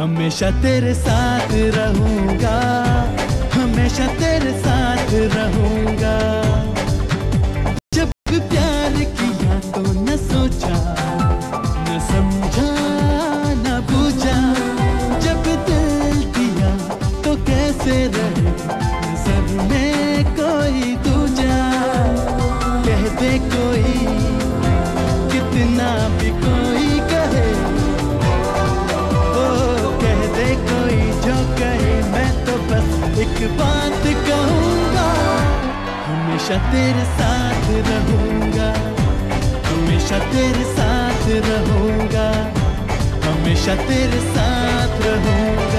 हमेशा तेरे साथ रहूँगा, हमेशा तेरे साथ रहूँगा। जब प्यार किया तो न सोचा, न समझा, न पूछा जब दिल दिया तो कैसे रहे? एक बात कहूँगा, हमेशा तेरे साथ रहूँगा। हमेशा तेरे साथ रहूँगा, हमेशा तेरे साथ रहूँगा।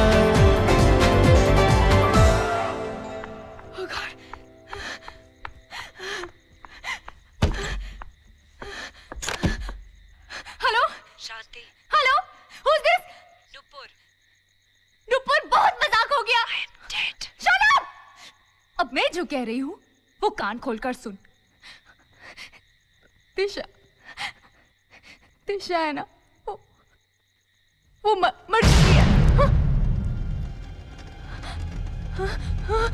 मैं जो कह रही हूँ वो कान खोलकर सुन दिशा दिशा है ना वो वो म, मर चुकी है हाँ? हाँ, हाँ,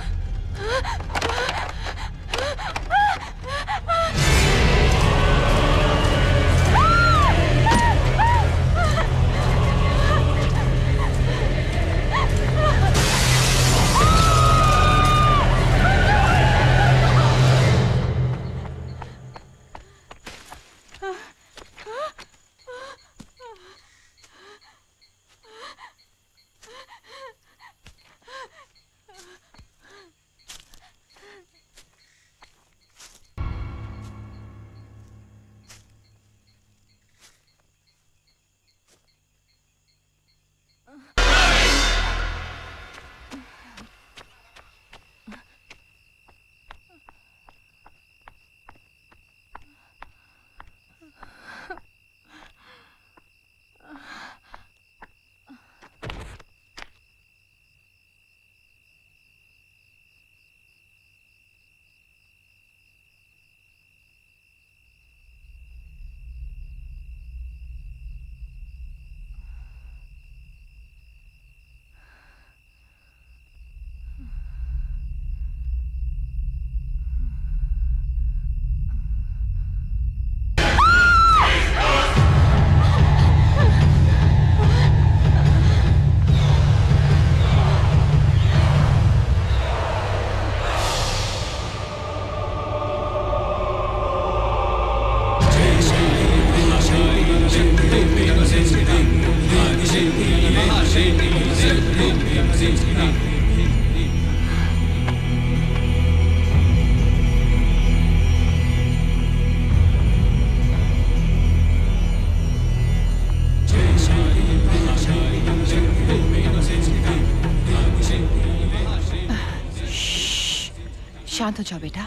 शांत हो जाओ बेटा।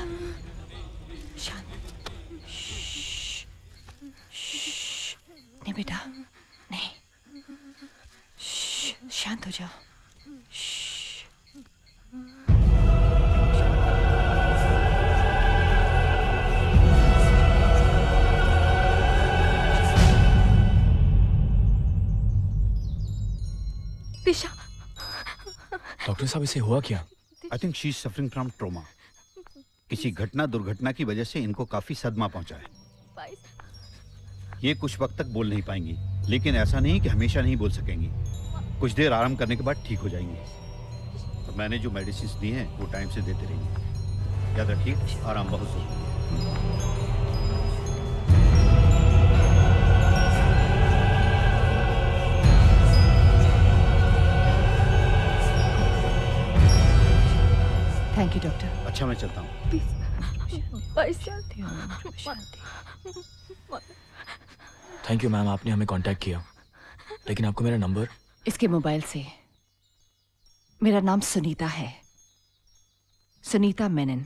शांत। नहीं बेटा नहीं। शांत हो जाओ। दिशा। डॉक्टर साहब इसे हुआ क्या? I think she is suffering from trauma किसी घटना दुर्घटना की वजह से इनको काफ़ी सदमा पहुँचा है। ये कुछ वक्त तक बोल नहीं पाएँगी लेकिन ऐसा नहीं कि हमेशा नहीं बोल सकेंगी। कुछ देर आराम करने के बाद ठीक हो जाएँगी। तो मैंने जो मेडिसिन दी हैं वो टाइम से देते रहिए। याद रखिए आराम बहुत ज़रूरी है। थैंक यू डॉक्टर अच्छा मैं चलता हूँ। थैंक यू मैम आपने हमें कांटेक्ट किया। लेकिन आपको मेरा नंबर इसके मोबाइल से। मेरा नाम सुनीता है। सुनीता मेनन।